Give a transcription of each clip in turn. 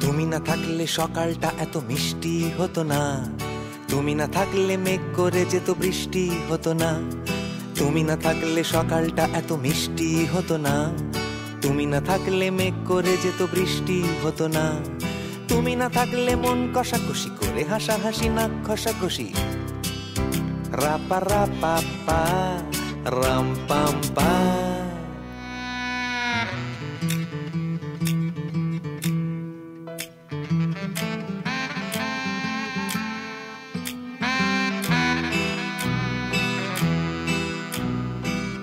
তুমি না থাকলে সকালটা এত মিষ্টি হতো না। তুমি না থাকলে মেঘ করে যেত বৃষ্টি হতো না। তুমি না থাকলে সকালটা এত মিষ্টি হতো না। তুমি না থাকলে মেঘ করে যেত বৃষ্টি হতো না। তুমি না থাকলে মন কষাকষি করে হাসাহাসি নাক খসাকষি রাপা রাপা, পা, রাম, পাম, পা।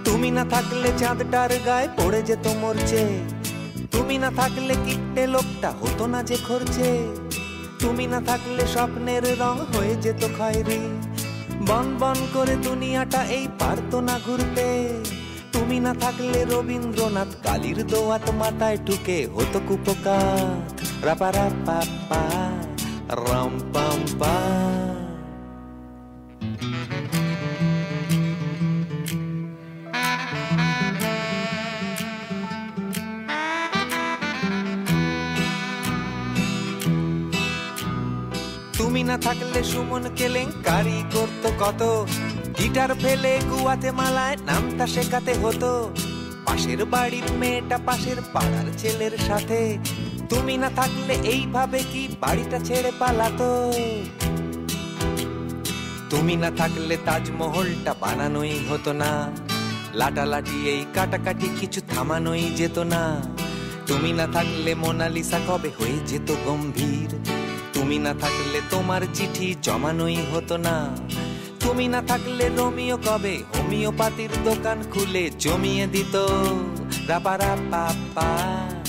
তুমি না থাকলে চাঁদটার গায়ে পড়ে যেত মরছে তুমি না থাকলে কিট্টে লোকটা হতো না যে খরচে তুমি না থাকলে স্বপ্নের রং হয়ে যেত খয়েরি। বন বন করে দুনিয়াটা এই পারতো না ঘুরতে। তুমি না থাকলে রবীন্দ্রনাথ কালীর দোয়াত মাথায় ঢুকে হতো কুপকাত। রাপা রাপা রাম পাম পা। তুমি না থাকলে সুমন কেলেঙ্কারি করতো কত? গিটার ফেলে গুয়াতে মালায় নামটা শেখাতে হতো। পাশের বাড়ির মেয়েটা পাশের পাড়ার ছেলের সাথে। তুমি না থাকলে এইভাবে কি বাড়িটা ছেড়ে পালাতো? তুমি না থাকলে তাজমহলটা বানানোই হতো না। লাটালাটি এই কাটাকাটি কিছু থামানোই যেত না। তুমি না থাকলে মোনালিসা কবে হয়ে যেত গম্ভীর? তুমি না থাকলে তোমার চিঠি জমানোই হতো না। তুমি না থাকলে রোমিও কবে হোমিওপাতির দোকান খুলে জমিয়ে দিত। রাপা রাপা পা রাম পা